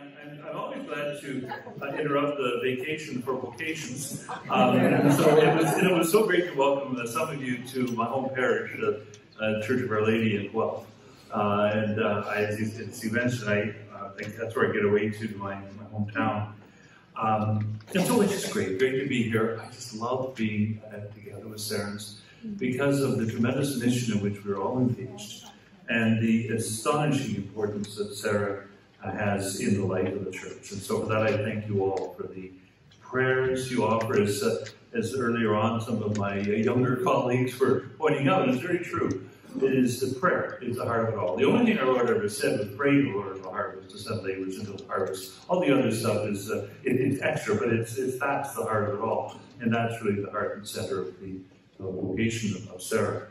I'm, I'm always glad to uh, interrupt the vacation for vocations. Um, and so it was, it was so great to welcome uh, some of you to my home parish, the uh, Church of Our Lady in Guelph. Uh, and uh, I, as, you, as you mentioned, I uh, think that's where I get away to my, my hometown. Um, and so it's just great, great to be here. I just love being together with Serrans because of the tremendous mission in which we're all engaged and the astonishing importance that Sarah has in the life of the church. And so for that, I thank you all for the prayers you offer. As, uh, as earlier on, some of my younger colleagues were pointing out, and it's very true. It is the prayer, is the heart of it all. The only thing our Lord ever said was pray the Lord of the harvest to send laborers into the harvest. All the other stuff is uh, it, it's extra, but it's, it's that's the heart of it all. And that's really the heart and center of the uh, vocation of, of Serra.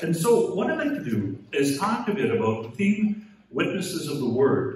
And so what I'd like to do is talk a bit about the theme, witnesses of the word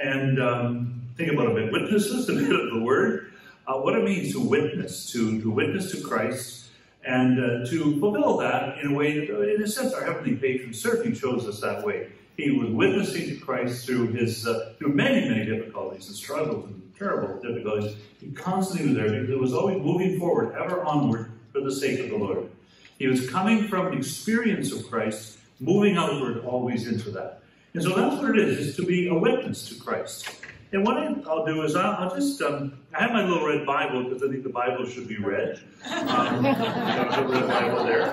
and um, think about a bit. Witnesses, a bit of the word, uh, what it means to witness, to, to witness to Christ, and uh, to fulfill that in a way that, uh, in a sense, our heavenly patron certainly shows us that way. He was witnessing to Christ through his uh, through many, many difficulties and struggles and terrible difficulties. He constantly was there because he was always moving forward, ever onward for the sake of the Lord. He was coming from experience of Christ, moving outward always into that. And so that's what it is, is to be a witness to Christ. And what I'll do is I'll, I'll just, um, I have my little red Bible because I think the Bible should be read. Um, red Bible there.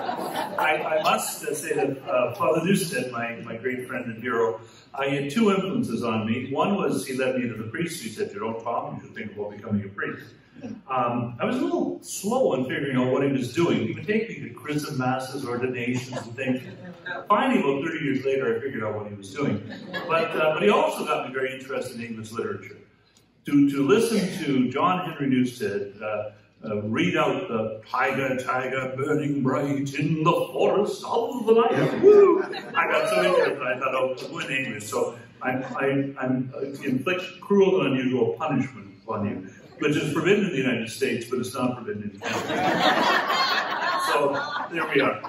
I, I must say that uh, Father Newstead, my, my great friend and hero, I had two influences on me. One was he led me to the priest. He said, you don't talk, you should think about becoming a priest. Um, I was a little slow in figuring out what he was doing. He would take me to chrism masses, ordinations, and things. Finally, about 30 years later, I figured out what he was doing. But, uh, but he also got me very interested in English literature. To, to listen to John Henry Newstead uh, uh, read out the tiger, tiger, burning bright in the forest of the night. Woo! I got so interested, I thought, oh, go in English. So I'm, I, I'm uh, inflict cruel and unusual punishment on you which is forbidden in the United States, but it's not forbidden in Canada. so there we are.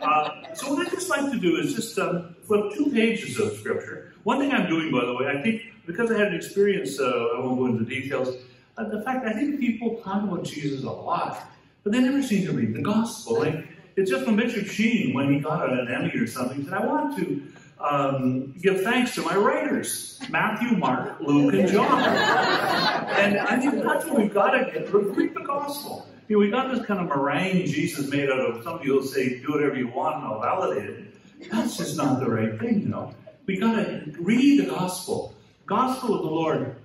Uh, so what I'd just like to do is just um, flip two pages of Scripture. One thing I'm doing, by the way, I think because I had an experience, uh, I won't go into details, uh, the fact I think people talk about Jesus a lot, but they never seem to read the Gospel. Like, it's just from Bishop Sheen when he got an Emmy or something, said, I want to um, give thanks to my writers, Matthew, Mark, Luke, and John. and I think that's what we've got to get. Read the gospel. Know, we got this kind of meringue Jesus made out of, some people say, do whatever you want and I'll validate it. That's just not the right thing, you know. We got to read the gospel. Gospel of the Lord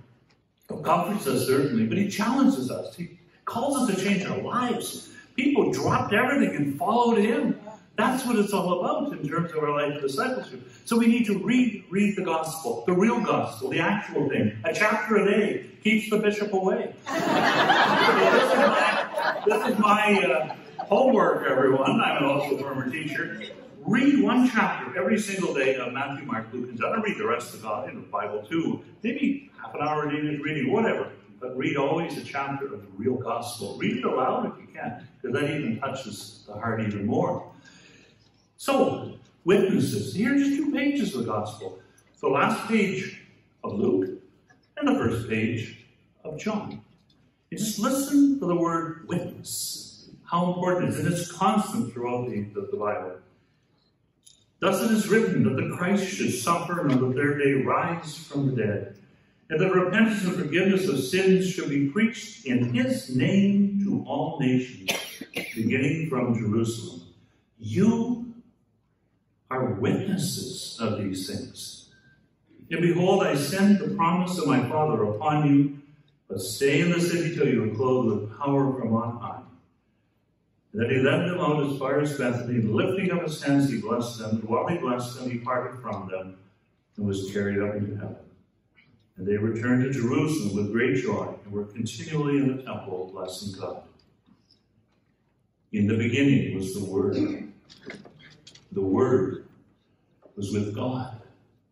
comforts us, certainly, but he challenges us. He calls us to change our lives. People dropped everything and followed him. That's what it's all about in terms of our life of discipleship. So we need to read, read the gospel, the real gospel, the actual thing. A chapter a day keeps the bishop away. this is my, uh, homework, everyone. I'm also a former teacher. Read one chapter every single day of Matthew, Mark, Luke, and John. Read the rest of the in the Bible too. Maybe half an hour a day reading, whatever. But read always a chapter of the real gospel. Read it aloud if you can, because that even touches the heart even more. So, witnesses. Here are just two pages of the gospel. The last page of Luke and the first page of John. Just listen to the word witness. How important it is. And it's constant throughout the, the, the Bible. Thus it is written that the Christ should suffer and on the third day rise from the dead, and that repentance and forgiveness of sins should be preached in his name to all nations, beginning from Jerusalem. You are witnesses of these things. And behold, I send the promise of my Father upon you, but stay in the city till you are clothed with power from on high. And then he led them out as far as Bethany, and lifting up his hands, he blessed them. And while he blessed them, he parted from them and was carried up into heaven. And they returned to Jerusalem with great joy and were continually in the temple blessing God. In the beginning was the Word the Word was with God,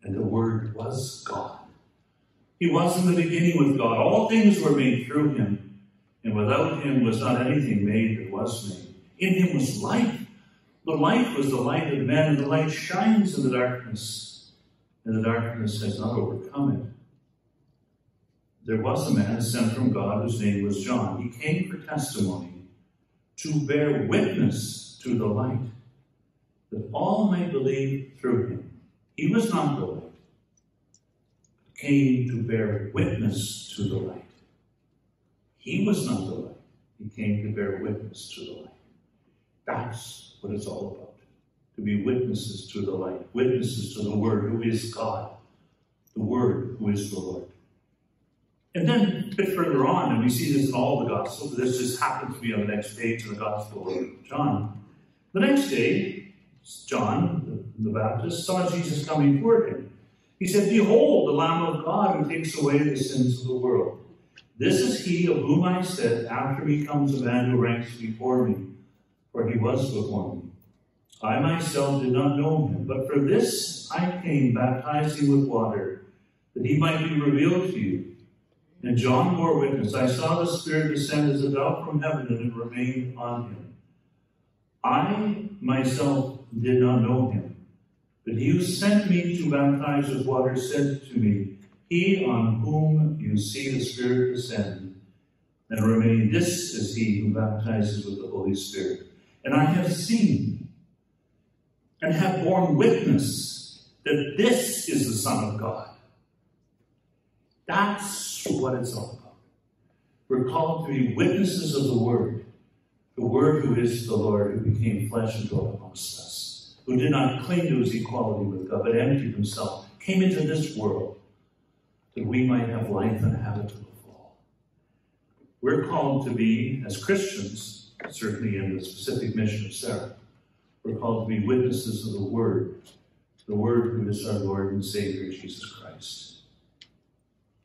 and the Word was God. He was in the beginning with God. All things were made through him, and without him was not anything made that was made. In him was life. The light was the light of men, and the light shines in the darkness, and the darkness has not overcome it. there was a man sent from God whose name was John. He came for testimony, to bear witness to the light, that all might believe through him. He was not the light, came to bear witness to the light. He was not the light, he came to bear witness to the light. That's what it's all about. To be witnesses to the light, witnesses to the Word, who is God, the Word, who is the Lord. And then a bit further on, and we see this in all the Gospels, this just happens to be on the next page in the Gospel of John. The next day, John, the, the Baptist, saw Jesus coming toward him. He said, Behold, the Lamb of God who takes away the sins of the world. This is he of whom I said, After me comes a man who ranks before me, for he was before me. I myself did not know him, but for this I came baptizing with water, that he might be revealed to you. And John bore witness. I saw the Spirit descend as a dove from heaven, and it remained on him. I myself did not know him, but he who sent me to baptize with water said to me, He on whom you see the Spirit descend and remain, this is he who baptizes with the Holy Spirit. And I have seen and have borne witness that this is the Son of God. That's what it's all about. We're called to be witnesses of the Word, the Word who is the Lord, who became flesh and dwelt amongst us, who did not cling to his equality with God, but emptied himself, came into this world that we might have life and have it to the full. We're called to be, as Christians, certainly in the specific mission of Serra, we're called to be witnesses of the Word, the Word who is our Lord and Savior, Jesus Christ.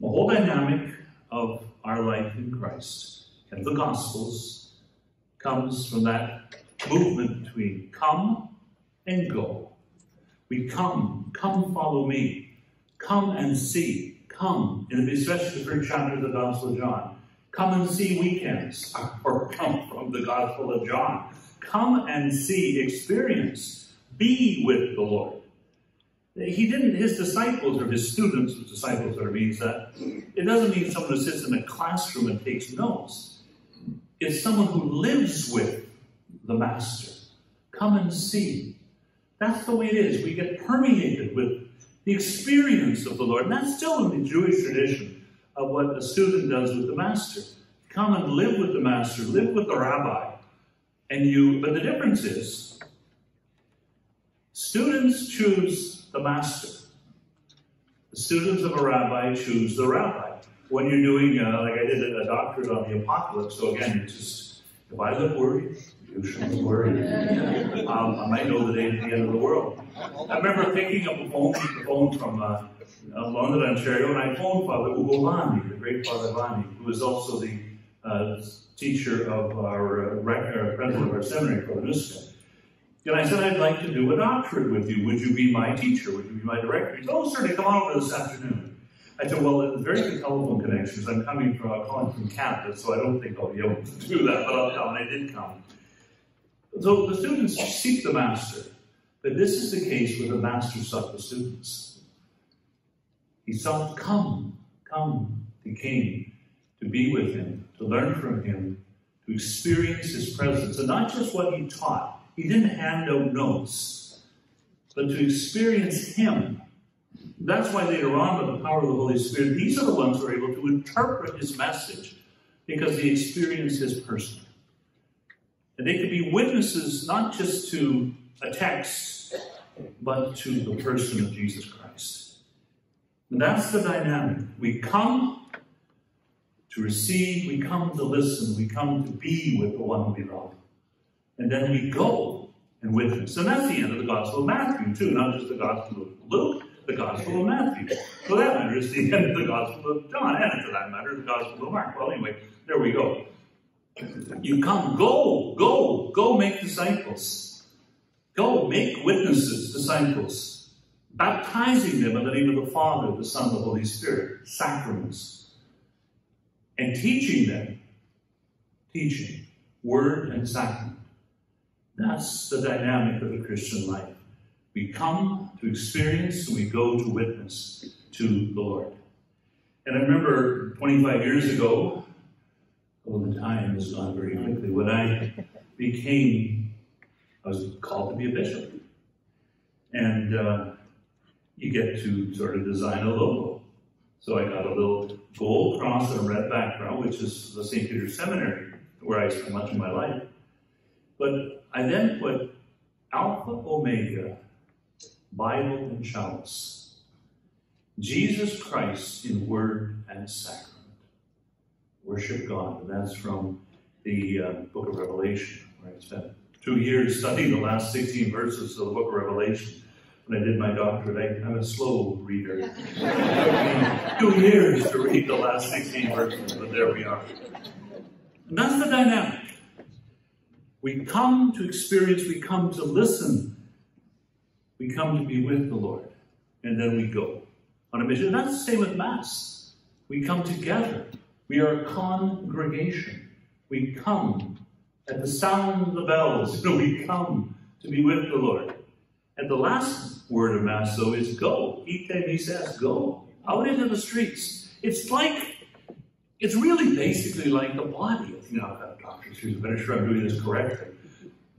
The whole dynamic of our life in Christ and the Gospels comes from that movement between come and go. We come, come follow me, come and see, come, in especially the first chapter of the Gospel of John, come and see weekends, or come from the Gospel of John. Come and see, experience, be with the Lord. He didn't, his disciples or his students, his disciples of means that, it doesn't mean someone who sits in a classroom and takes notes. It's someone who lives with the master. Come and see. That's the way it is. We get permeated with the experience of the Lord. And that's still in the Jewish tradition of what a student does with the master. Come and live with the master, live with the rabbi. And you, but the difference is, students choose the master. The students of a rabbi choose the rabbi. When you're doing, uh, like I did a doctorate on the apocalypse, so again, it's just, if I look worried, Um, I might know the day at the end of the world. I remember picking up a phone, a phone from uh, uh, London, Ontario, and I phoned Father Ugo Vanni, the great Father Vanni, who is also the uh, teacher of our uh, uh president of our seminary, Father And I said, I'd like to do a doctorate with you. Would you be my teacher? Would you be my director? He said, oh, certainly, come on over this afternoon. I said, well, there's very good telephone connections. I'm coming from, I'm calling from Canada, so I don't think I'll be able to do that, but I'll come. And I did come. So the students seek the master. But this is the case where the master sought the students. He sought, come, come. He came to be with him, to learn from him, to experience his presence, and not just what he taught, he didn't hand out notes, but to experience Him. That's why later on, with the power of the Holy Spirit, these are the ones who are able to interpret His message because they experience His person. And they could be witnesses not just to a text, but to the person of Jesus Christ. And that's the dynamic. We come to receive, we come to listen, we come to be with the one we love. And then we go and witness. And that's the end of the Gospel of Matthew, too, not just the Gospel of Luke, the Gospel of Matthew. For that matter, it's the end of the Gospel of John, and for that matter, the Gospel of Mark. Well, anyway, there we go. You come, go, go, go make disciples. Go make witnesses, disciples, baptizing them in the name of the Father, the Son, the Holy Spirit, sacraments, and teaching them, teaching, word and sacrament. That's the dynamic of the Christian life. We come to experience and we go to witness to the Lord. And I remember 25 years ago, well, the time has gone very quickly, when I became, I was called to be a bishop. And uh, you get to sort of design a logo. So I got a little gold cross and a red background, which is the St. Peter's Seminary, where I spent much of my life. But I then put Alpha Omega, Bible and Chalice, Jesus Christ in Word and Sacrament. Worship God. And that's from the uh, book of Revelation, where I spent two years studying the last 16 verses of the book of Revelation when I did my doctorate. I, am a slow reader. two years to read the last 16 verses, but there we are. And that's the dynamic. We come to experience, we come to listen, we come to be with the Lord, and then we go on a mission. And that's the same with Mass. We come together. We are a congregation. We come at the sound of the bells. We come to be with the Lord. And the last word of Mass, though, is go. Ite misas, go. Out into the streets. It's like, it's really basically like the body. You know, doctors who's better sure I'm doing this correctly.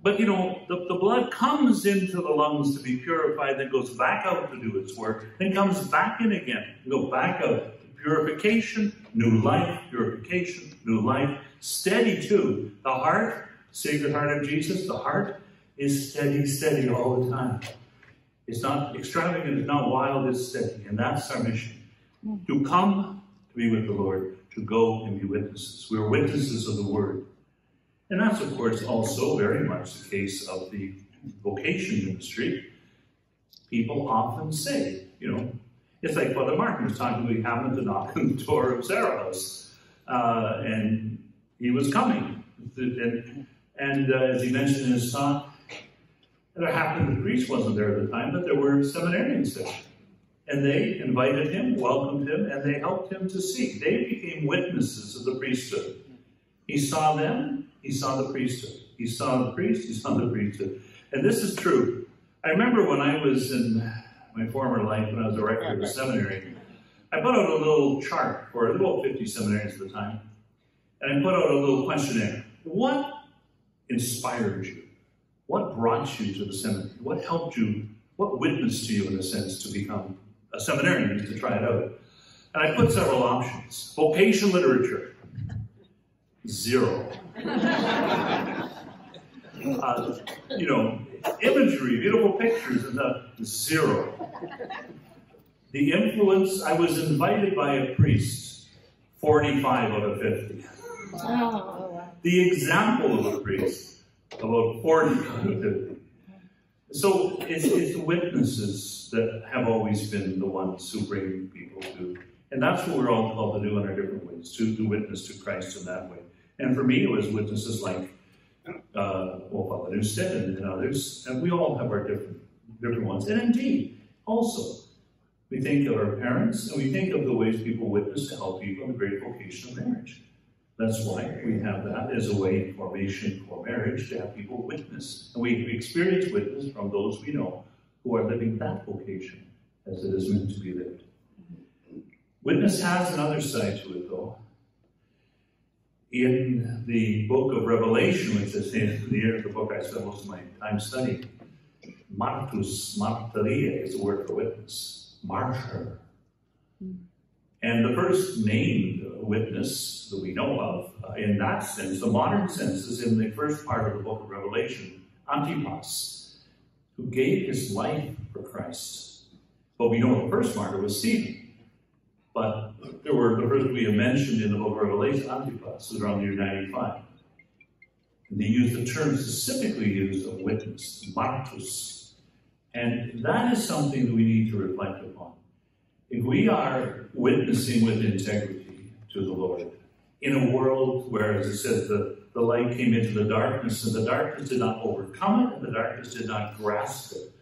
But you know, the, the blood comes into the lungs to be purified, then goes back out to do its work, then comes back in again. go back out. Purification, new life, purification, new life. Steady too. The heart, Sacred Heart of Jesus, the heart is steady, steady all the time. It's not extravagant, it's not wild, it's steady. And that's our mission. To come to be with the Lord, to go and be witnesses. We are witnesses of the Word. And that's, of course, also very much the case of the vocation ministry. People often say, you know, it's like Father Martin was talking, we happened to knock on the door of Sarah's, uh, and he was coming. And, and uh, as he mentioned in his talk, it happened the priest wasn't there at the time, but there were seminarians there. And they invited him, welcomed him, and they helped him to see. They became witnesses of the priesthood. He saw them, he saw the priesthood. He saw the priest, he saw the priesthood. And this is true. I remember when I was in my former life, when I was a rector of a seminary, I put out a little chart for about 50 seminaries at the time. And I put out a little questionnaire. What inspired you? What brought you to the seminary? What helped you? What witnessed to you, in a sense, to become a seminarian, to try it out? And I put several options. Vocation literature, zero. uh, you know, imagery, beautiful pictures, and the zero. The influence, I was invited by a priest, 45 out of 50. The example of a priest, about 40 out of 50. So it's, it's the witnesses that have always been the ones who bring people to, and that's what we're all called to do in our different ways, to, to witness to Christ in that way. And for me, it was witnesses like uh, well, Father and, and others, and we all have our different different ones. And indeed, also, we think of our parents and we think of the ways people witness to help people in the great vocation of marriage. That's why we have that as a way in formation for marriage to have people witness. And we experience witness from those we know who are living that vocation as it is meant to be lived. Witness has another side to it, though in the book of Revelation, which is the, the book I spent most of my time studying, martus, martyria is the word for witness, martyr. And the first named witness that we know of uh, in that sense, the modern sense, is in the first part of the book of Revelation, Antipas, who gave his life for Christ. But we know the first martyr was Stephen. But there were the first we have mentioned in the book of Revelation, Antipas, around the year 95. And they used the term specifically used of witness, martus. And that is something that we need to reflect upon. If we are witnessing with integrity to the Lord, in a world where, as it says, the, the light came into the darkness, and the darkness did not overcome it, and the darkness did not grasp it.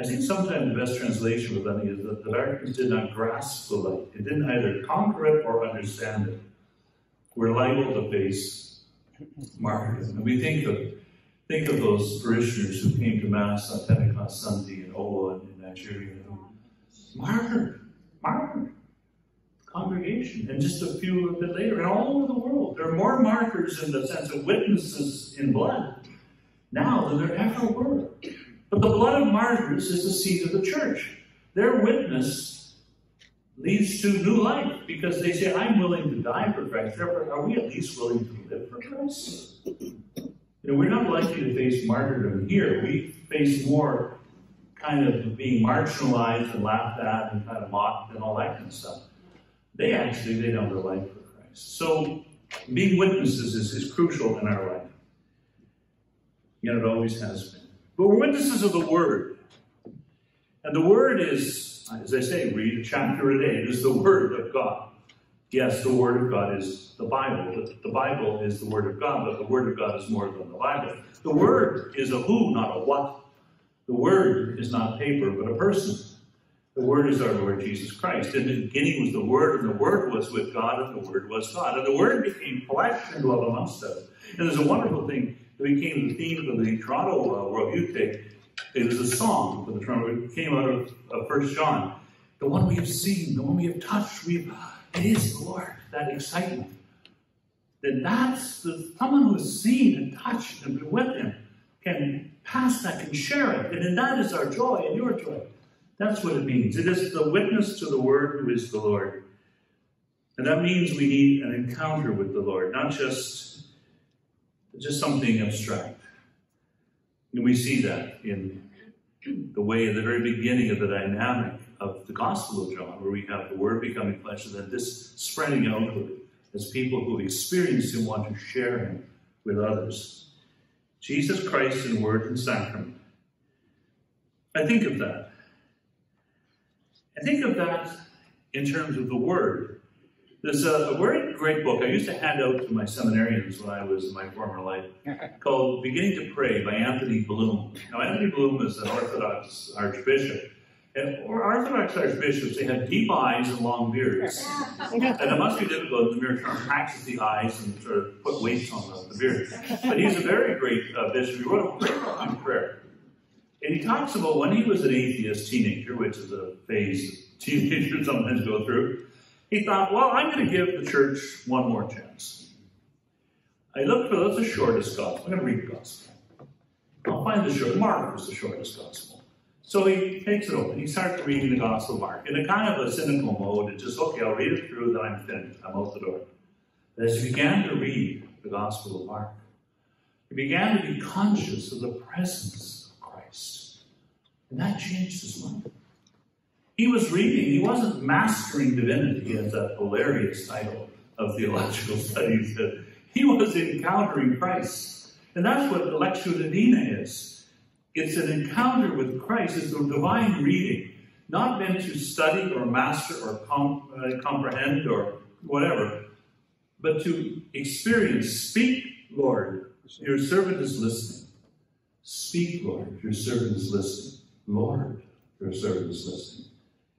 I think sometimes the best translation of that is that the darkness did not grasp the light. It didn't either conquer it or understand it. We're liable to face martyrdom. And we think of think of those parishioners who came to Mass on Pentecost Sunday in Owo in Nigeria. Martyred, martyred, congregation, and just a few a bit later, and all over the world. There are more martyrs in the sense of witnesses in blood now than there ever were. But the blood of martyrs is the seed of the church. Their witness leads to new life because they say, I'm willing to die for Christ. Therefore, are we at least willing to live for Christ? You know, we're not likely to face martyrdom here. We face more kind of being marginalized and laughed at and kind of mocked and all that kind of stuff. They actually lay down their life for Christ. So being witnesses is, is crucial in our life. Yet it always has been. But we're witnesses of the Word. And the Word is, as I say, read a chapter a day. It is the Word of God. Yes, the Word of God is the Bible. The Bible is the Word of God, but the Word of God is more than the Bible. The Word is a who, not a what. The Word is not paper, but a person. The Word is our Lord Jesus Christ. In the beginning was the Word, and the Word was with God, and the Word was God. And the Word became flesh and dwelt amongst us. And there's a wonderful thing that became the theme of the Toronto uh, World Youth Day. It was a song for the Toronto. It came out of, First John. The one we have seen, the one we have touched, we've it is the Lord, that excitement. Then that's the someone who has seen and touched and been with him can pass that, can share it. And then that is our joy and your joy. That's what it means. It is the witness to the word who is the Lord. And that means we need an encounter with the Lord, not just, just something abstract. And we see that in the way at the very beginning of the dynamic of the Gospel of John, where we have the Word becoming flesh and then this spreading outward as people who have experienced Him want to share Him with others. Jesus Christ in Word and Sacrament. I think of that. I think of that in terms of the Word. There's a, a, very great book I used to hand out to my seminarians when I was in my former life called Beginning to Pray by Anthony Bloom. Now, Anthony Bloom is an Orthodox archbishop. And Orthodox archbishops, they have deep eyes and long beards. and it must be difficult in the mere term practice the eyes and sort of put weights on the, the beard. But he's a very great uh, bishop. He wrote a great book on prayer. And he talks about when he was an atheist teenager, which is a phase teenagers sometimes go through, he thought, well, I'm going to give the church one more chance. I looked for, the shortest gospel. I'm going to read the gospel. I'll find the short, Mark was the shortest gospel. So he takes it over. He starts reading the Gospel of Mark in a kind of a cynical mode. It's just, okay, I'll read it through, then I'm finished. I'm out the door. But as he began to read the Gospel of Mark, he began to be conscious of the presence of Christ. And that changed his life. He was reading, he wasn't mastering divinity as that hilarious title of theological studies. He was encountering Christ. And that's what Lectio Divina is. It's an encounter with Christ. It's a divine reading, not meant to study or master or com uh, comprehend or whatever, but to experience. Speak, Lord, your servant is listening. Speak, Lord, your servant is listening. Lord, your servant is listening.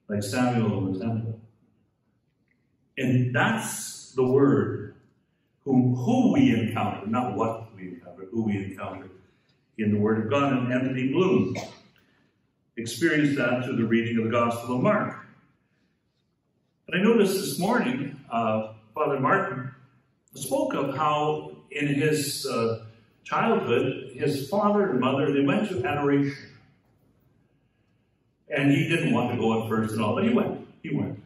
Like Samuel in the temple. And that's the word whom who we encounter, not what we encounter, who we encounter in the Word of God, and Anthony Bloom experienced that through the reading of the Gospel of Mark. And I noticed this morning, uh, Father Martin spoke of how in his uh, childhood, his father and mother, they went to adoration. And he didn't want to go at first and all, but he went. He went.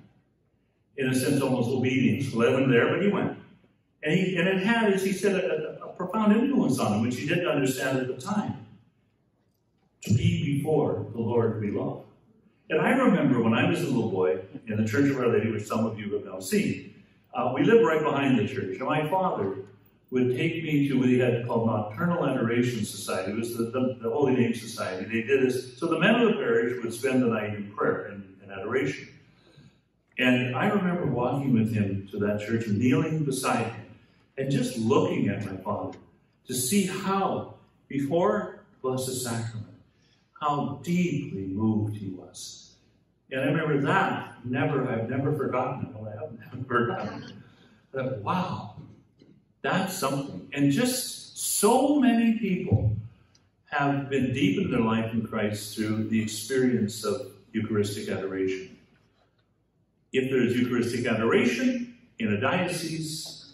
In a sense, almost obedience led him there, but he went. And, he, and it had, as he said, a, profound influence on him, which he didn't understand at the time. To be before the Lord we love. And I remember when I was a little boy in the Church of Our Lady, which some of you have now seen, uh, we lived right behind the church. And my father would take me to what he had called Nocturnal Adoration Society. It was the, the, the, Holy Name Society. They did this. So the men of the parish would spend the night in prayer and, and adoration. And I remember walking with him to that church and kneeling beside him and just looking at my father to see how, before Blessed Sacrament, how deeply moved he was. And I remember that, never, I've never forgotten it. Well, I have never forgotten it. But wow, that's something. And just so many people have been deepened their life in Christ through the experience of Eucharistic adoration. if there is Eucharistic adoration in a diocese,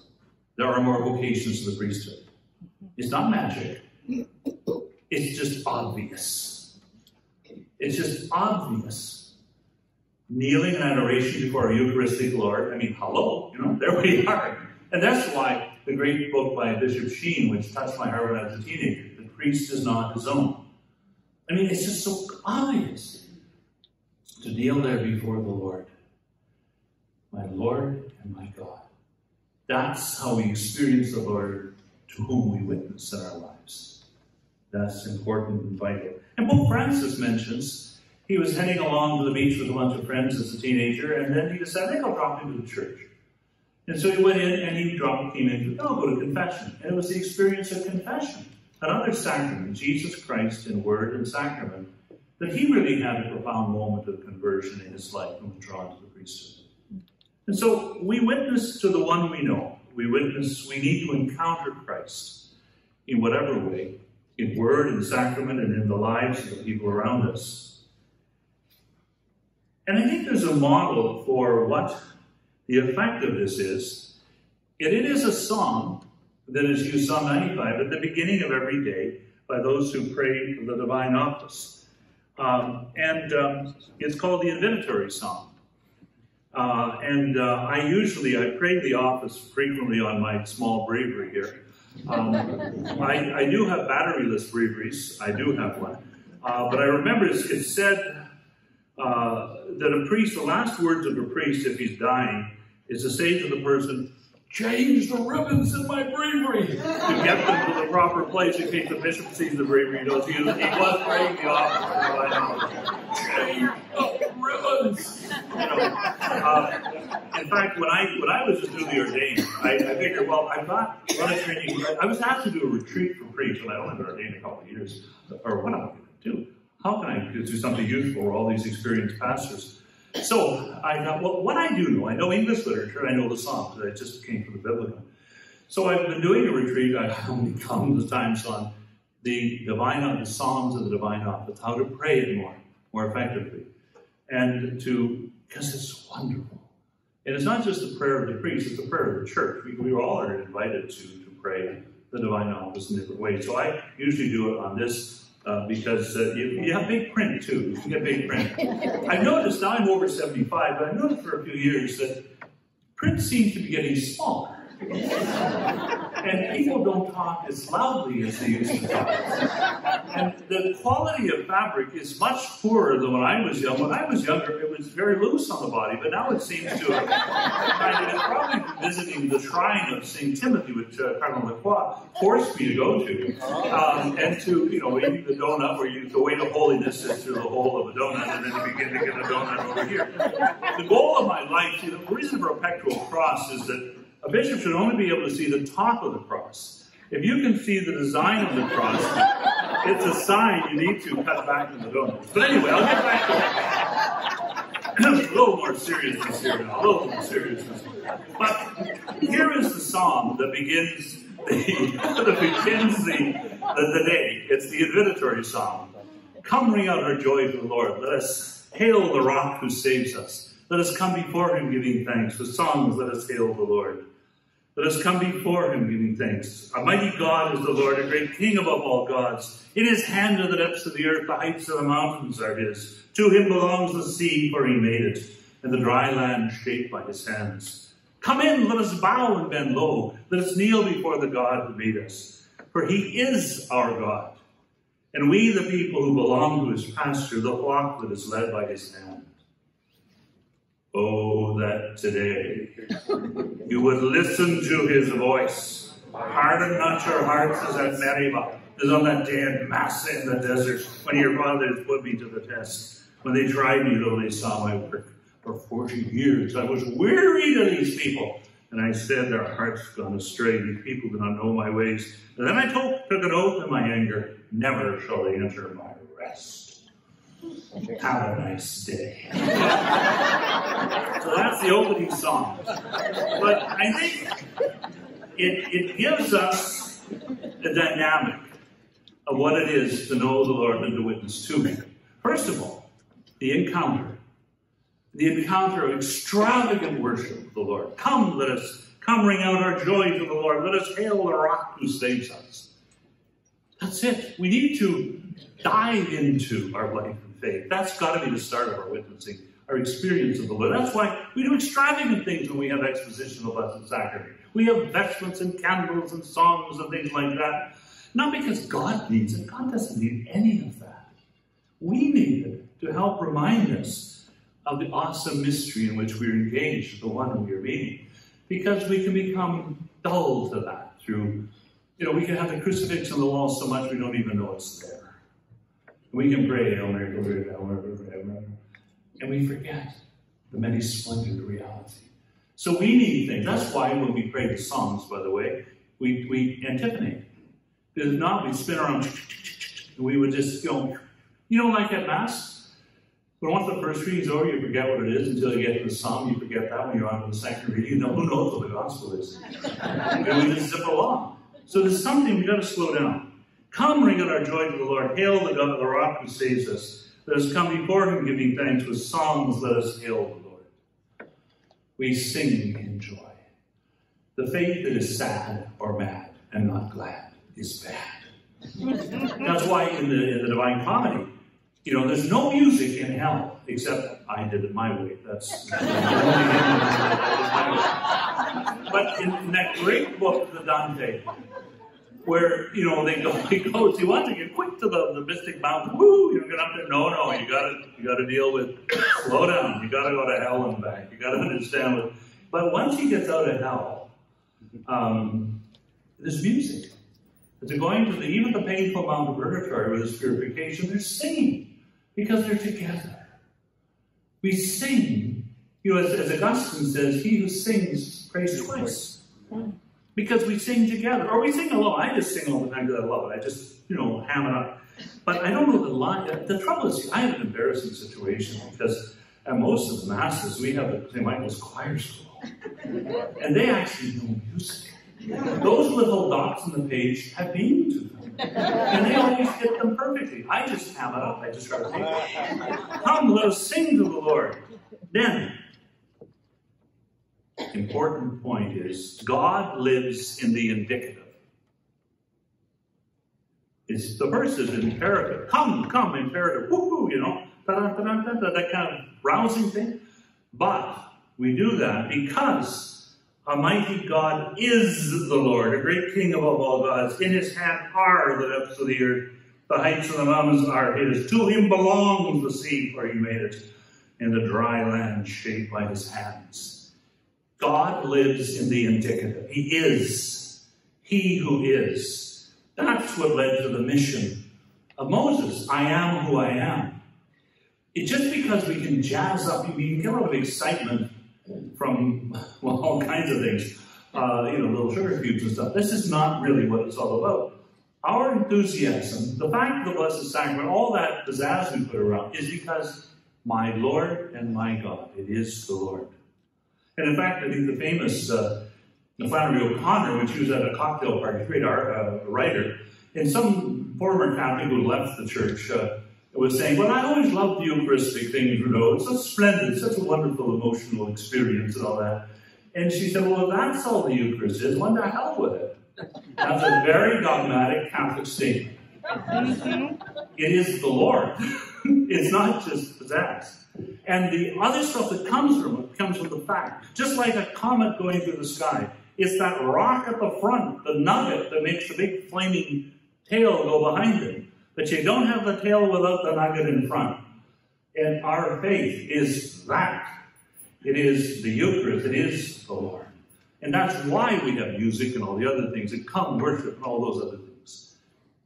there are more vocations to the priesthood. It's not magic. It's just obvious. It's just obvious. Kneeling in adoration before our Eucharistic Lord, I mean, hello, you know, there we are. And that's why the great book by Bishop Sheen, which touched my heart when I was a teenager, The Priest is Not His Own. I mean, it's just so obvious to kneel there before the Lord. My Lord and my God. That's how we experience the Lord to whom we witness in our lives. That's important and vital. And Pope Francis mentions he was heading along to the beach with a bunch of friends as a teenager, and then he decided, I think I'll drop into the church. And so he went in and he came in, I'll go to confession. And it was the experience of confession, another sacrament, Jesus Christ in word and sacrament, that he really had a profound moment of conversion in his life and was drawn to the priesthood. And so we witness to the one we know. We witness, we need to encounter Christ in whatever way, in word and sacrament and in the lives of the people around us. And I think there's a model for what the effect of this is. And it is a song that is used, Psalm 95, at the beginning of every day by those who pray for the divine office. Um, and um, it's called the Invitatory Psalm. Uh, and uh, I usually, I pray the office frequently on my small breviary here. Um, I, I, do have batteryless breviaries, I do have one. Uh, but I remember it's, it's said uh, that a priest, the last words of a priest if he's dying, is to say to the person, change the ribbons in my breviary to get them to the proper place in case the bishop sees the breviary and goes, he, he was praying the office. Change the ribbons. You know, uh, in fact, when I when I was just newly ordained, I, I figured, well, I'm not run a training. I was asked to do a retreat for priests when I only been ordained a couple of years, or what am I going to do? How can I do something useful for all these experienced pastors? So I thought, well, what I do know, I know English literature, I know the Psalms, I just came from the Biblical. So I've been doing a retreat, I've only come the times on the divine, the Psalms of the Divine Office, how to pray it more, more effectively. And to, because it's wonderful. And it's not just the prayer of the priest, it's the prayer of the church. We, we all are invited to, to pray the divine office in different ways. So I usually do it on this uh, because uh, you, you, have big print too. You get big print. I've noticed now I'm over 75, but I've noticed for a few years that print seems to be getting smaller. And people don't talk as loudly as they used to talk. And the quality of fabric is much poorer than when I was young. When I was younger, it was very loose on the body, but now it seems to have kind of, probably visiting the shrine of St. Timothy, which uh, Cardinal Lacroix forced me to go to, um, and to, you know, eating the donut where you, the way to holiness is through the hole of a donut, and then you begin to get a donut over here. The goal of my life, see, the reason for a pectoral cross is that a bishop should only be able to see the top of the cross. If you can see the design of the cross, it's a sign you need to cut back in the donuts. But anyway, I'll get back to that. a little more seriousness here now, a little more seriousness. But here is the psalm that begins the, that begins the, the, the day. It's the invitatory psalm. Come ring out our joy to the Lord. Let us hail the rock who saves us. Let us come before him giving thanks. With songs, let us hail the Lord. Let us come before him giving thanks. A mighty God is the Lord, a great King above all gods. In his hand are the depths of the earth, the heights of the mountains are his. To him belongs the sea, for he made it, and the dry land shaped by his hands. Come in, let us bow and bend low. Let us kneel before the God who made us. For he is our God, and we the people who belong to his pasture, the flock that is led by his hand. Oh, that today you would listen to his voice. Harden not your hearts as at Meribah, as on that day at Massah in the desert, when your fathers put me to the test. When they tried me, though they saw my work. For 40 years I was wearied of these people. And I said, their hearts gone astray. These people do not know my ways. And then I took, took an oath in my anger, never shall they enter my rest. Have a nice day. so that's the opening song. But I think it, it gives us the dynamic of what it is to know the Lord and to witness to Him. First of all, the encounter. the encounter of extravagant worship of the Lord. Come, let us come ring out our joy to the Lord. Let us hail the rock who saves us. That's it. We need to dive into our life faith. That's got to be the start of our witnessing, our experience of the Lord. That's why we do extravagant things when we have exposition of the Blessed Sacrament. We have vestments and candles and songs and things like that. Not because God needs it. God doesn't need any of that. We need it to help remind us of the awesome mystery in which we're engaged, the one we are meeting. Because we can become dull to that through, you know, we can have the crucifix on the wall so much we don't even know it's there. We can pray, Hail Mary, and we forget the many splendid reality. So we need things. That's why when we pray the Psalms, by the way, we, we antiphonate. If not, we'd spin around and we would just go, you don't like that Mass, when once the first reading's over, you forget what it is until you get to the psalm, you forget that when you're on to the second reading, you who knows what the gospel is. and we just zip along. So there's something, we've got to slow down. Come, ring out our joy to the Lord. Hail the God, of the rock who saves us. Let us come before him giving thanks with songs. Let us hail the Lord. We sing in joy. The faith that is sad or mad and not glad is bad. That's why in the, in the Divine Comedy, you know, there's no music in hell except I did it my way. That's but in, in, that great book, the Dante, where you know they go, he goes, you want to get quick to the, the mystic mountain, woo, you get up there. No, no, you gotta you gotta deal with slow down, you gotta go to hell and back. You gotta understand what but once he gets out of hell, um, there's music. They're going to the, even the painful Mount of Purgatory with its purification, they're singing because they're together. We sing, you know, as, as Augustine says, he who sings prays twice. Because we sing together. Or we sing alone. I just sing all the time because I love it. I just, you know, ham it up. But I don't know the line. The trouble is, I have an embarrassing situation because at most of the masses, we have the St. Michael's Choir School. And they actually know music. Those little dots on the page have meaning to them. And they always get them perfectly. I just ham it up. I just try to. Come, let us sing to the Lord. Then, important point is God lives in the indicative. It's, the verse is imperative. Come, come, imperative. You know, that kind of rousing thing. But we do that because a mighty God is the Lord, a great king above all gods. In his hand are the depths of the earth. The heights of the mountains are his. To him belongs the sea, for he made it, and the dry land shaped by his hands. God lives in the indicative. He is. He who is. That's what led to the mission of Moses. I am who I am. It's just because we can jazz up, we can get a lot of excitement from well, all kinds of things, uh, you know, little sugar cubes and stuff. This is not really what it's all about. Our enthusiasm, the fact of the Blessed Sacrament, all that pizzazz we put around is because my Lord and my God, it is the Lord. And in fact, I think the famous uh, Flannery O'Connor, when she was at a cocktail party, great art, uh, writer, and some former Catholic who left the church uh, was saying, well, I always loved the Eucharistic thing, you know, it's so splendid, such a wonderful emotional experience and all that. And she said, well, if that's all the Eucharist is, when the hell with it? That's a very dogmatic Catholic statement. It is the Lord. it's not just pizzazz. And the other stuff that comes from it comes from the fact. Just like a comet going through the sky, it's that rock at the front, the nugget that makes the big flaming tail go behind it. But you don't have the tail without the nugget in front. And our faith is that. It is the Eucharist. It is the Lord. And that's why we have music and all the other things, and come worship and all those other things.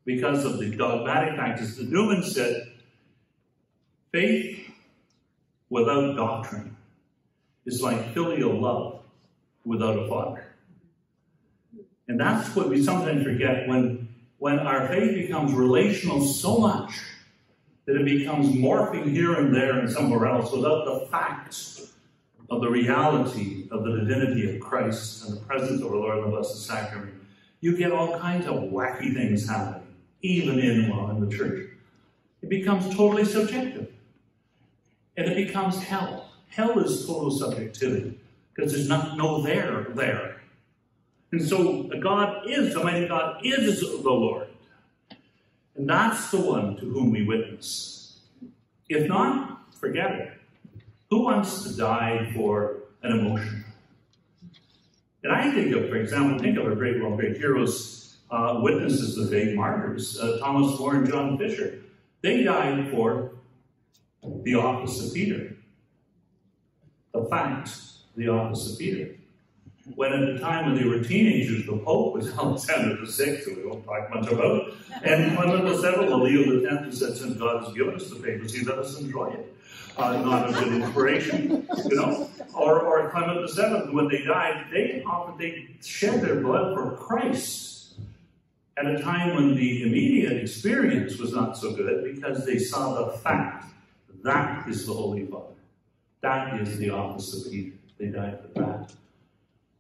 Because of the dogmatic practice. The Newman said, faith without doctrine is like filial love without a father. And that's what we sometimes forget when when our faith becomes relational so much that it becomes morphing here and there and somewhere else without the facts of the reality of the divinity of Christ and the presence of our Lord in the Blessed Sacrament, you get all kinds of wacky things happening, even in, well, in the church. It becomes totally subjective. And it becomes hell. Hell is total subjectivity because there's not no there there. And so God is, the mighty God is the Lord. And that's the one to whom we witness. If not, forget it. Who wants to die for an emotion? And I think of, for example, think of our great, well, great heroes, uh, witnesses of faith, martyrs, uh, Thomas More and John Fisher. They died for the office of Peter. The fact, the office of Peter. When at the time when they were teenagers, the Pope was Alexander VI, who we won't talk much about, it. and Clement VII, Leo X, who said, since God has given us the papacy, let us enjoy it. Uh, not as an inspiration, you know. Or, or Clement VII, when they died, they they shed their blood for Christ at a time when the immediate experience was not so good because they saw the fact that is the Holy Father. That is the office of Peter. They died for that.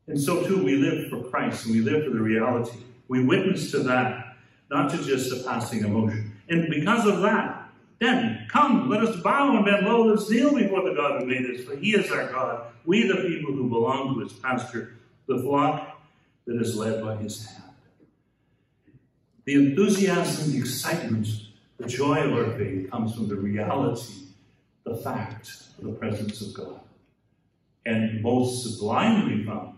And so too, we live for Christ and we live for the reality. We witness to that, not to just a passing emotion. And because of that, then come, let us bow and bend low, let's kneel before the God who made us, for he is our God. We, the people who belong to his pasture, the flock that is led by his hand. The enthusiasm, the excitement, the joy of our faith comes from the reality, the fact of the presence of God. And most sublimely found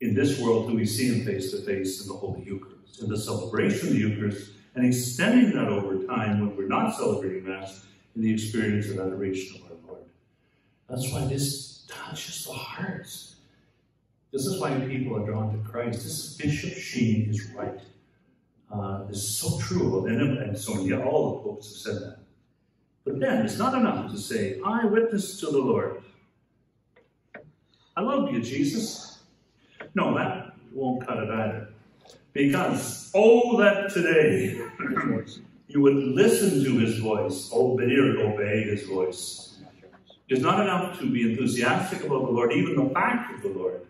in this world do we see him face to face in the Holy Eucharist, in the celebration of the Eucharist, and extending that over time when we're not celebrating Mass in the experience of adoration of our Lord. That's why this touches the hearts. This is why people are drawn to Christ. This Bishop Sheen is right. Uh, so true and so yeah, all the popes have said that. But then it's not enough to say, I witness to the Lord. I love you, Jesus. No, that won't cut it either. Because, oh, that today you would listen to his voice, oh, obey or obey his voice. It's not enough to be enthusiastic about the Lord, even the fact of the Lord.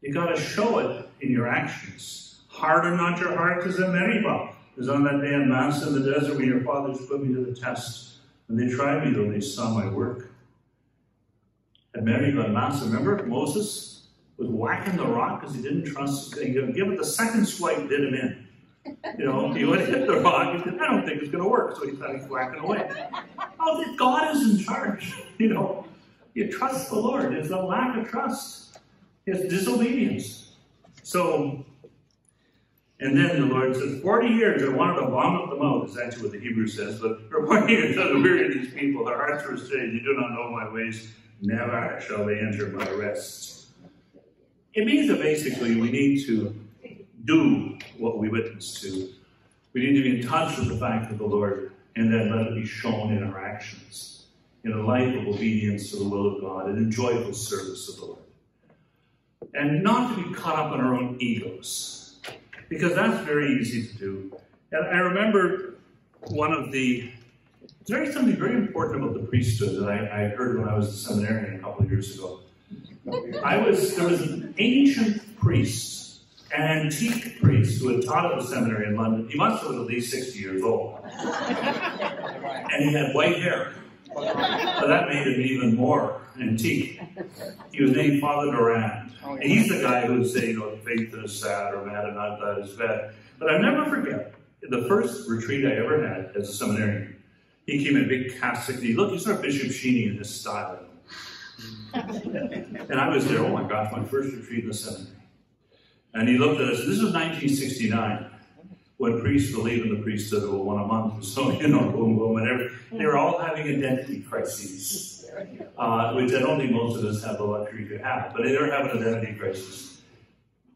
You've got to show it in your actions. Harden not your heart as in Meribah. As on that day in Massah in the desert when your fathers put me to the test. And they tried me though they saw my work. At Meribah Massah, remember Moses was whacking the rock because he didn't trust, give it the second swipe did him in. You know, he would hit the rock, he said, I don't think it's going to work, so he he's whacking away. Oh, God is in charge, you know. You trust the Lord. It's a lack of trust. It's disobedience. So, and then the Lord says, 40 years, I wanted to vomit them out, is actually what the Hebrew says, but for 40 years I weary these people, their hearts were saying, you do not know my ways, never shall they enter my rest. It means that basically we need to do what we witness to. We need to be in touch with the fact of the Lord and then let it be shown in our actions, in a life of obedience to the will of God and in joyful service of the Lord. And not to be caught up in our own egos, because that's very easy to do. And I remember one of the, there's something very important about the priesthood that I, I heard when I was a seminarian a couple of years ago. I was, there was an ancient priest, an antique priest who had taught at the seminary in London. He must have been at least 60 years old. And he had white hair. So that made him even more antique. He was named Father Durand. Oh, and he's the guy who would say, you know, faith is sad or mad and not that is bad. But I'll never forget, the first retreat I ever had as a seminarian, he came in a big cassock. He looked, he's of Bishop Sheeney in his style and I was there, oh my gosh, my first retreat in the seminary. And he looked at us, this was 1969, when priests were leaving the priesthood of one a month, so, you know, boom, boom, and they were all having identity crises, uh, which I don't think most of us have the luxury to have, but they were having an identity crisis.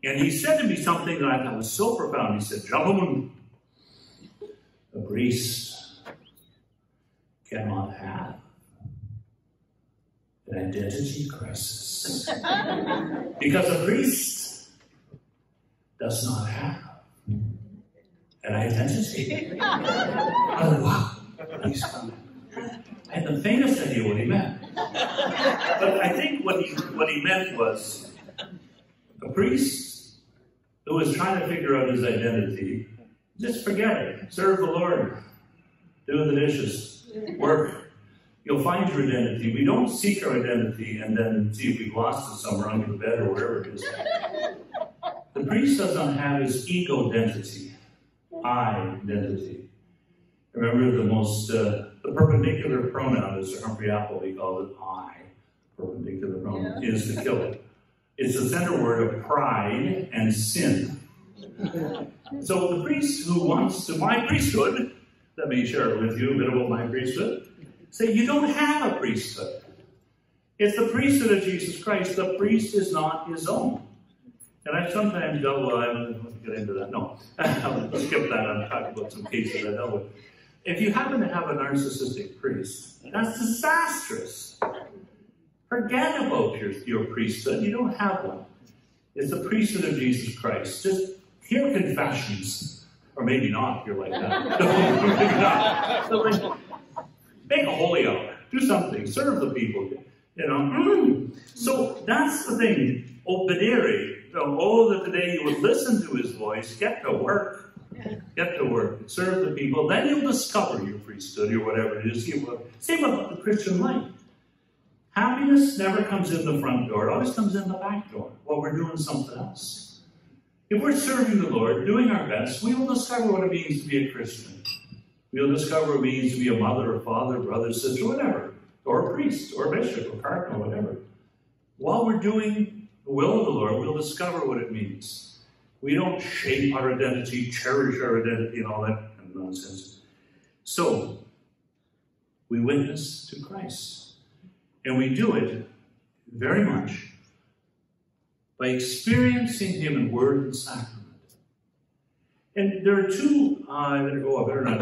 And he said to me something that I thought was so profound. He said, gentlemen, a priest cannot have an identity crisis. because a priest does not have an identity. oh, wow. He's coming. I had the faintest idea what he meant. But I think what he, what he meant was a priest who was trying to figure out his identity, just forget it. Serve the Lord. Do the dishes. Work You'll find your identity. We don't seek our identity and then see if we've lost it somewhere under the bed or wherever it is. The priest doesn't have his ego identity, I identity. Remember the most, uh, the perpendicular pronoun, as Sir Humphrey Appleby called it, I. Perpendicular pronoun yeah. is the killer. It's the center word of pride and sin. So the priest who wants to, my priesthood, let me share with you a bit about my priesthood, say you don't have a priesthood. It's the priesthood of Jesus Christ. The priest is not his own. And I sometimes go, well, I don't want to get into that. No, I'll skip that. I'll talk about some cases I know with. If you happen to have a narcissistic priest, that's disastrous. Forget about your, your priesthood. You don't have one. It's the priesthood of Jesus Christ. Just hear confessions. Or maybe not if you're like that. make a holy hour. Do something. Serve the people. You know. Mm. So that's the thing. Obedere oh, that today you would listen to his voice, get to work. Get to work, serve the people, then you'll discover your priesthood or whatever it is. Same about the Christian life. Happiness never comes in the front door, it always comes in the back door while we're doing something else. If we're serving the Lord, doing our best, we will discover what it means to be a Christian. We'll discover what it means to be a mother, or father, brother, sister, whatever, or a priest, or a bishop, or cardinal, whatever. While we're doing the will of the Lord, we'll discover what it means. We don't shape our identity, cherish our identity, and all that nonsense. So, we witness to Christ. And we do it very much by experiencing Him in word and sacrament. And there are two, uh, I better go, I better not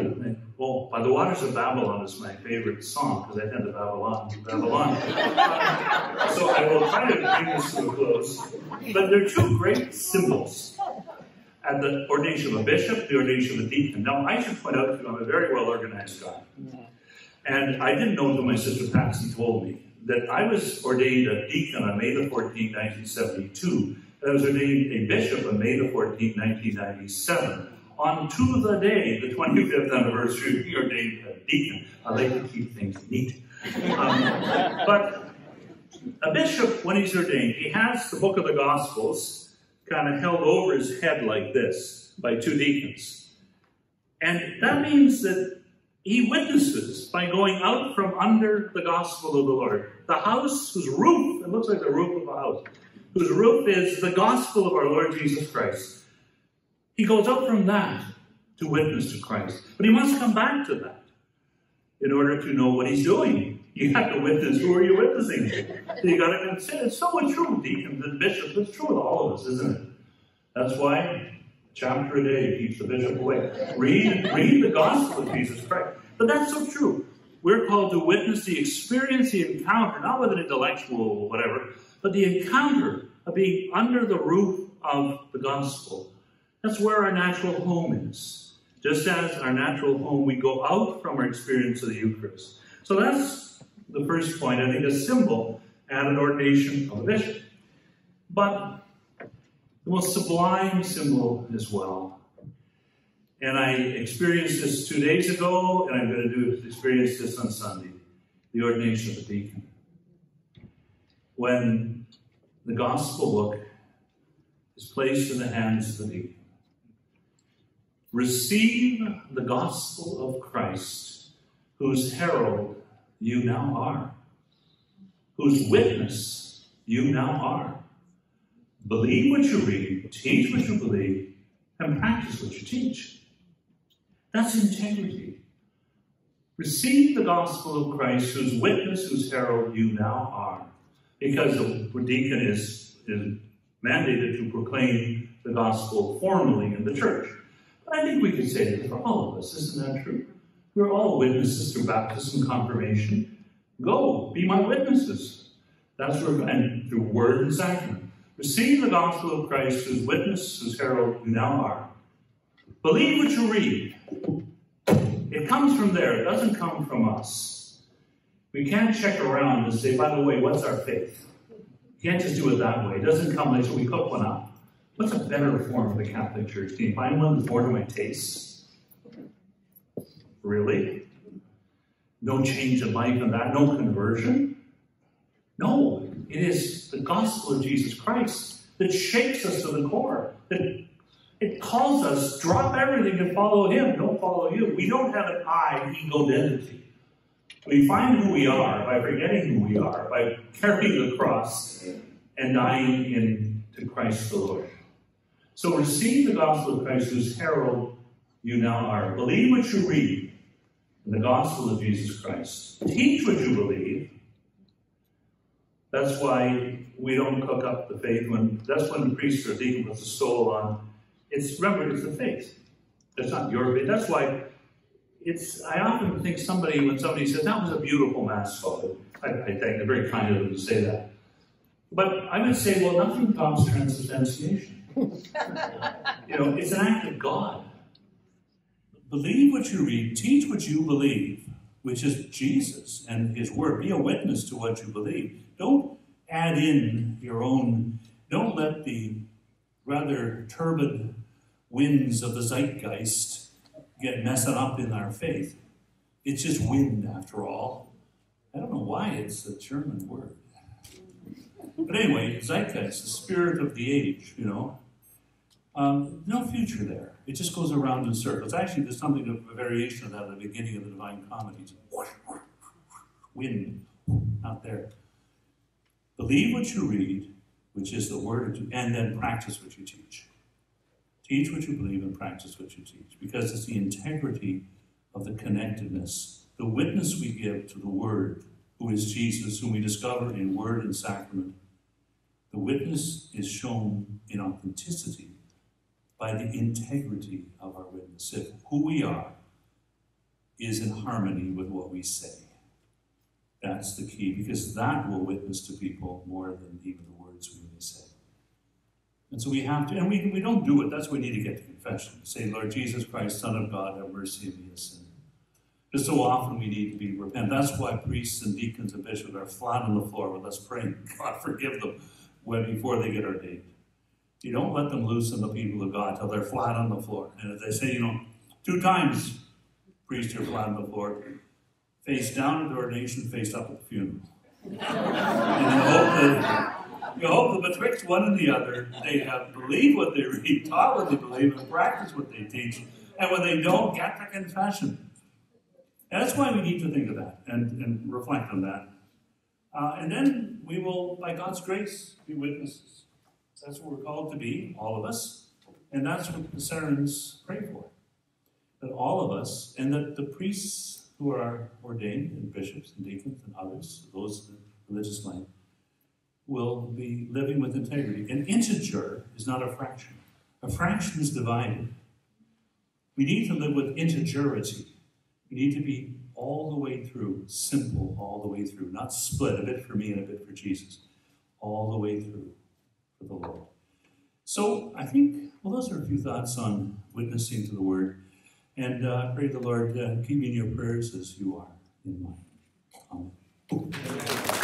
well, By the Waters of Babylon is my favorite song because I tend to Babylon, Babylon. so I will try to bring this to a close. But there are two great symbols at the ordination of a bishop, the ordination of a deacon. Now, I should point out to you, I'm a very well organized guy. And I didn't know until my sister Patsy told me that I was ordained a deacon on May the 14th, 1972. I was ordained a bishop on May the 14th, 1997 on to the day, the 25th anniversary your ordained a deacon. I like to keep things neat. Um, but a bishop, when he's ordained, he has the book of the Gospels kind of held over his head like this by two deacons. And that means that he witnesses by going out from under the gospel of the Lord. The house whose roof, it looks like the roof of a house, whose roof is the gospel of our Lord Jesus Christ. He goes up from that to witness to Christ. But he must come back to that in order to know what he's doing. You have to witness. Who are you witnessing to? You got to consider. It's so true, deacons and bishops. It's true with all of us, isn't it? That's why chapter a day keeps the bishop away. Read, read the gospel of Jesus Christ. But that's so true. We're called to witness the experience, the encounter, not with an intellectual or whatever, but the encounter of being under the roof of the gospel that's where our natural home is. Just as our natural home, we go out from our experience of the Eucharist. So that's the first point, I think, a symbol at an ordination of a bishop. But the most sublime symbol as well. And I experienced this two days ago, and I'm going to do experience this on Sunday, the ordination of a deacon. When the gospel book is placed in the hands of the deacon. Receive the gospel of Christ, whose herald you now are, whose witness you now are. Believe what you read, teach what you believe, and practice what you teach. That's integrity. Receive the gospel of Christ, whose witness, whose herald you now are. Because the deacon is, is mandated to proclaim the gospel formally in the church. But I think we could say that for all of us, isn't that true? We're all witnesses through baptism, confirmation. Go, be my witnesses. That's where, and through word and sacrament. Receive the gospel of Christ, as witness, as herald you now are. Believe what you read. It comes from there, it doesn't come from us. We can't check around and say, by the way, what's our faith? You can't just do it that way. It doesn't come like, so we cook one up. What's a better form for the Catholic Church? Can you find one that's more to my taste? Really? No change of life in that, no conversion. No, it is the gospel of Jesus Christ that shakes us to the core, that it calls us, drop everything and follow Him, don't follow you. We don't have an I ego identity. We find who we are by forgetting who we are, by carrying the cross and dying into Christ the Lord. So receive the gospel of Christ, whose herald you now are. Believe what you read the gospel of Jesus Christ. Teach what you believe. That's why we don't cook up the faith when that's when the priest or deacon puts the soul on. It's remember, it's the faith. That's not your faith. That's why it's I often think somebody when somebody says that was a beautiful mass photo. I, I think they're very kind of them to say that. But I would say, well, nothing tops transubstantiation. you know, it's an act of God. Believe what you read, teach what you believe, which is Jesus and His Word. Be a witness to what you believe. Don't add in your own, don't let the rather turbid winds of the zeitgeist get messing up in our faith. It's just wind, after all. I don't know why it's a German word. But anyway, zeitgeist, the spirit of the age, you know. Um, no future there. It just goes around in circles. Actually, there's something of a variation of that at the beginning of the Divine Comedies. Wind, not there. Believe what you read, which is the word, and then practice what you teach. Teach what you believe and practice what you teach, because it's the integrity of the connectedness, the witness we give to the Word, who is Jesus, whom we discover in word and sacrament. The witness is shown in authenticity by the integrity of our witness. If who we are is in harmony with what we say. That's the key, because that will witness to people more than even the words we may say. And so we have to, and we, we don't do it. That's why we need to get to confession. Say, Lord Jesus Christ, Son of God, have mercy on me, a sinner. Just so often we need to be repent. That's why priests and deacons and bishops are flat on the floor with us praying, God forgive them when before they get ordained. You don't let them loose on the people of God till they're flat on the floor. And if they say, you know, two times, priest, you're flat on the floor, face down at the ordination, face up at the funeral. and you hope that, you hope that betwixt one and the other, they have believed what they read, taught what they believe, and practiced what they teach. And when they don't, get the confession. That's why we need to think of that and, and reflect on that. Uh, and then we will, by God's grace, be witnesses. That's what we're called to be, all of us. And that's what the Serrans pray for. That all of us, and that the priests who are ordained, and bishops and deacons and others, those in the religious life, will be living with integrity. An integer is not a fraction. A fraction is divided. We need to live with integerity. We need to be all the way through, simple all the way through, not split, a bit for me and a bit for Jesus, all the way through the Lord. So I think, well, those are a few thoughts on witnessing to the Word. And uh, I pray the Lord uh, keep me in your prayers as you are in mine. Amen.